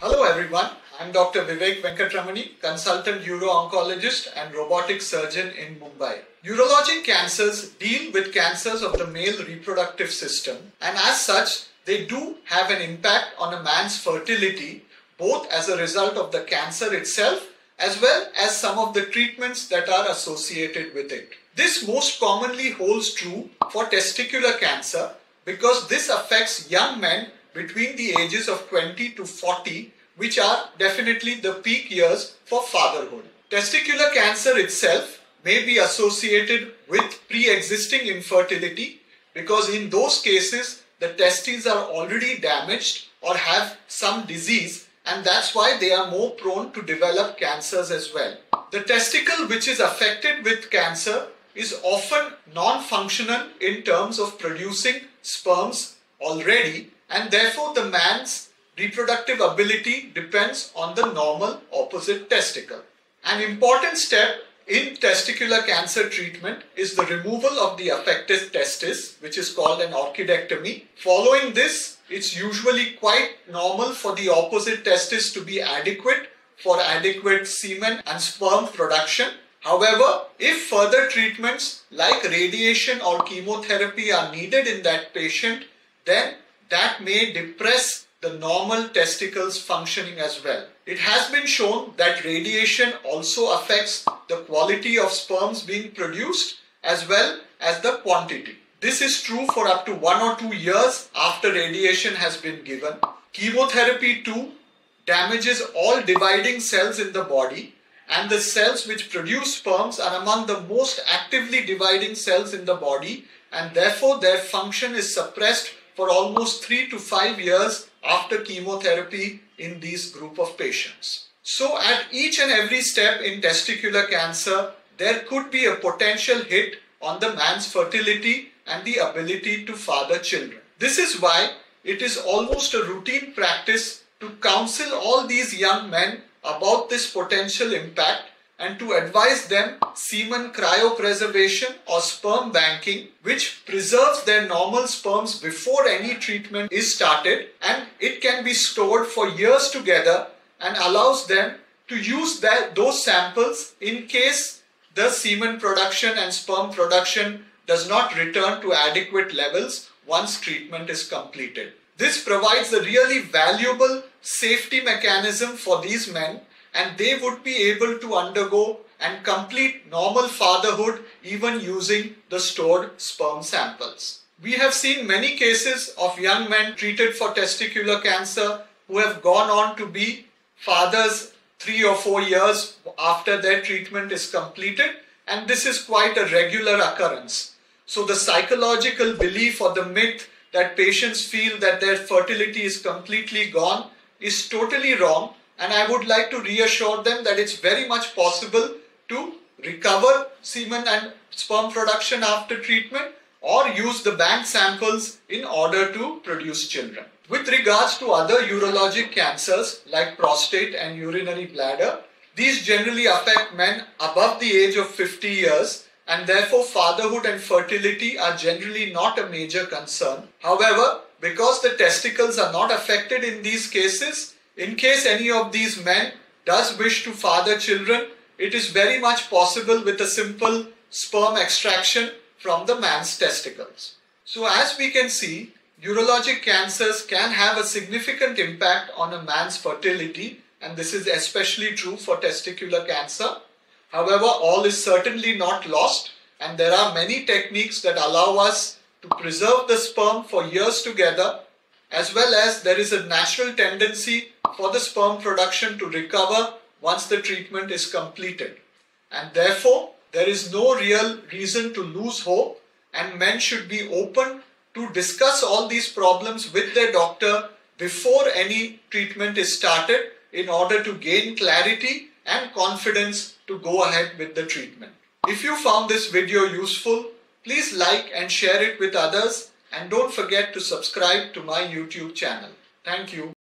Hello everyone, I'm Dr. Vivek Venkatramani, consultant uro-oncologist and robotic surgeon in Mumbai. Urologic cancers deal with cancers of the male reproductive system and as such they do have an impact on a man's fertility both as a result of the cancer itself as well as some of the treatments that are associated with it. This most commonly holds true for testicular cancer because this affects young men between the ages of 20 to 40 which are definitely the peak years for fatherhood. Testicular cancer itself may be associated with pre-existing infertility because in those cases the testes are already damaged or have some disease and that's why they are more prone to develop cancers as well. The testicle which is affected with cancer is often non-functional in terms of producing sperms already and therefore the man's reproductive ability depends on the normal opposite testicle. An important step in testicular cancer treatment is the removal of the affected testis, which is called an orchidectomy. Following this, it's usually quite normal for the opposite testis to be adequate for adequate semen and sperm production. However, if further treatments like radiation or chemotherapy are needed in that patient, then that may depress the normal testicles functioning as well. It has been shown that radiation also affects the quality of sperms being produced as well as the quantity. This is true for up to one or two years after radiation has been given. Chemotherapy too damages all dividing cells in the body and the cells which produce sperms are among the most actively dividing cells in the body and therefore their function is suppressed for almost 3 to 5 years after chemotherapy in these group of patients. So at each and every step in testicular cancer, there could be a potential hit on the man's fertility and the ability to father children. This is why it is almost a routine practice to counsel all these young men about this potential impact and to advise them semen cryopreservation or sperm banking which preserves their normal sperms before any treatment is started and it can be stored for years together and allows them to use that, those samples in case the semen production and sperm production does not return to adequate levels once treatment is completed. This provides a really valuable safety mechanism for these men and they would be able to undergo and complete normal fatherhood even using the stored sperm samples. We have seen many cases of young men treated for testicular cancer who have gone on to be fathers three or four years after their treatment is completed and this is quite a regular occurrence. So the psychological belief or the myth that patients feel that their fertility is completely gone is totally wrong and I would like to reassure them that it's very much possible to recover semen and sperm production after treatment or use the bank samples in order to produce children. With regards to other urologic cancers like prostate and urinary bladder, these generally affect men above the age of 50 years and therefore fatherhood and fertility are generally not a major concern. However, because the testicles are not affected in these cases, in case any of these men does wish to father children, it is very much possible with a simple sperm extraction from the man's testicles. So as we can see, urologic cancers can have a significant impact on a man's fertility and this is especially true for testicular cancer. However, all is certainly not lost and there are many techniques that allow us to preserve the sperm for years together as well as there is a natural tendency for the sperm production to recover once the treatment is completed. And therefore, there is no real reason to lose hope and men should be open to discuss all these problems with their doctor before any treatment is started in order to gain clarity and confidence to go ahead with the treatment. If you found this video useful, please like and share it with others and don't forget to subscribe to my YouTube channel. Thank you.